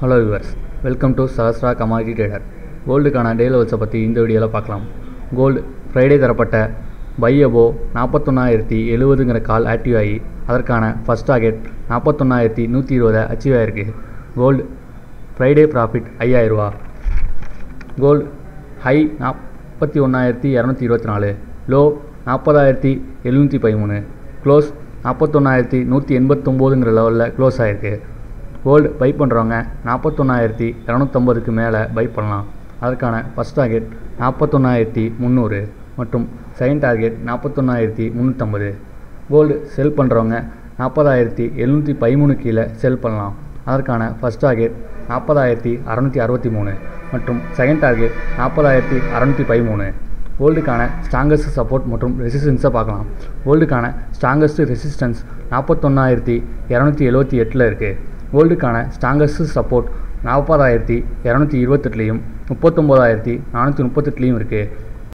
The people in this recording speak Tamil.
Hello viewers welcome to Sahasra commodity trader கோல்டுக்கான day லெவல்ஸை பற்றி இந்த வீடியோவில் பார்க்கலாம். கோல்டு ஃப்ரைடே தரப்பட்ட பையபோ நாற்பத்தொன்னாயிரத்தி எழுபதுங்கிற கால் ஆக்டிவ் ஆகி அதற்கான ஃபஸ்ட் டார்கெட் நாற்பத்தொன்னாயிரத்தி நூற்றி இருபதை அச்சீவ் ஆகிருக்கு கோல்டு ஃப்ரைடே ப்ராஃபிட் ஐயாயிரரூவா கோல்டு ஹை நாற்பத்தி ஒன்றாயிரத்தி இரநூத்தி இருபத்தி நாலு. லோ நாற்பதாயிரத்தி எழுநூற்றி பதிமூணு. க்ளோஸ் நாற்பத்தொன்னாயிரத்தி நூற்றி எண்பத்தொம்போதுங்கிற லெவலில் க்ளோஸ் ஆகிருக்கு கோல்டு பை பண்ணுறவங்க நாற்பத்தொன்னாயிரத்தி இரநூத்தம்பதுக்கு மேலே பை பண்ணலாம். அதற்கான ஃபஸ்ட் டார்கெட் நாற்பத்தொன்னாயிரத்தி முந்நூறு மற்றும் செகண்ட் டார்கெட் நாற்பத்தொன்னாயிரத்தி முந்நூற்றம்பது கோல்டு செல் பண்ணுறவங்க நாற்பதாயிரத்தி எழுநூற்றி பதிமூணு கீழே செல் பண்ணலாம். அதற்கான ஃபஸ்ட் டார்கெட் நாற்பதாயிரத்தி அறநூற்றி அறுபத்தி மூணு மற்றும் செகண்ட் டார்கெட் நாற்பதாயிரத்தி அறநூற்றி பதிமூணு. கோல்டுக்கான ஸ்ட்ராங்கஸ்ட் சப்போர்ட் மற்றும் ரெசிஸ்டன்ஸை பார்க்கலாம். கோல்டுக்கான ஸ்ட்ராங்கஸ்ட் ரெசிஸ்டன்ஸ் நாற்பத்தொன்னாயிரத்தி இரநூத்தி எழுபத்தி எட்டில் இருக்குது கோல்டுக்கான ஸ்ட்ராங்கஸ்ட் சப்போர்ட் நாற்பதாயிரத்தி இரநூத்தி இருபத்தெட்டுலேயும் முப்பத்தொம்போதாயிரத்தி நானூற்றி முப்பத்தெட்டுலேயும் இருக்குது